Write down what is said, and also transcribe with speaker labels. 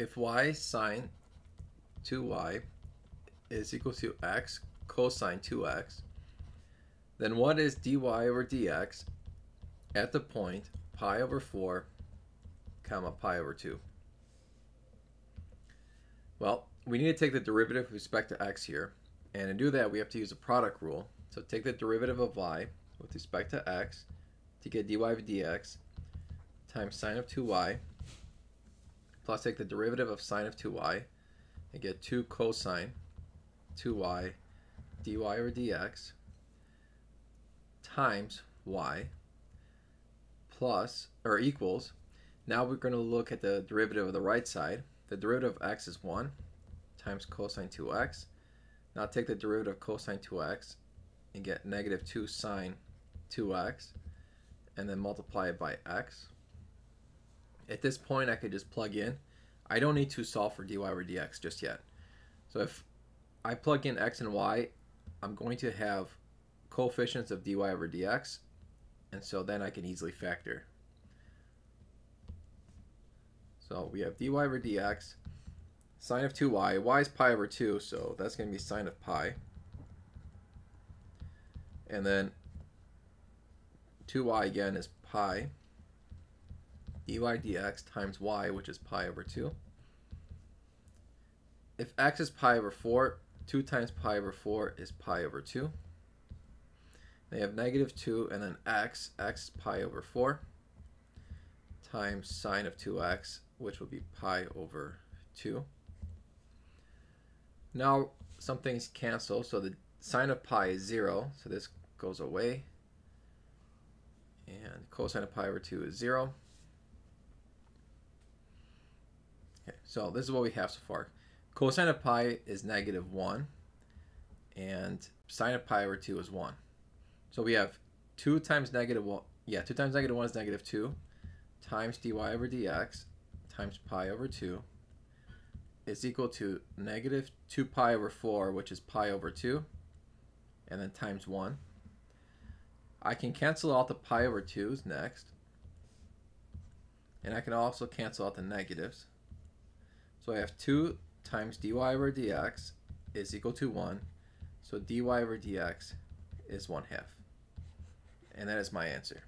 Speaker 1: if y sine 2y is equal to x cosine 2x, then what is dy over dx at the point pi over 4 comma pi over 2? Well, we need to take the derivative with respect to x here. And to do that, we have to use a product rule. So take the derivative of y with respect to x to get dy over dx times sine of 2y plus take the derivative of sine of 2y and get 2 cosine 2y dy over dx times y plus or equals now we're going to look at the derivative of the right side. The derivative of x is 1 times cosine 2x now take the derivative of cosine 2x and get negative 2 sine 2x and then multiply it by x at this point I could just plug in I don't need to solve for dy over dx just yet so if I plug in x and y, I'm going to have coefficients of dy over dx, and so then I can easily factor. So we have dy over dx, sine of 2y, y is pi over 2, so that's going to be sine of pi. And then 2y again is pi dy dx times y, which is pi over 2 if x is pi over 4, 2 times pi over 4 is pi over 2. They have negative 2 and then x, x is pi over 4 times sine of 2x, which will be pi over 2. Now some things cancel, so the sine of pi is 0, so this goes away. And cosine of pi over 2 is 0. Okay, so this is what we have so far. Cosine of pi is negative 1, and sine of pi over 2 is 1. So we have 2 times negative 1, yeah, 2 times negative 1 is negative 2, times dy over dx, times pi over 2, is equal to negative 2 pi over 4, which is pi over 2, and then times 1. I can cancel out the pi over 2's next, and I can also cancel out the negatives. So I have 2 times dy over dx is equal to 1. So dy over dx is 1 half. And that is my answer.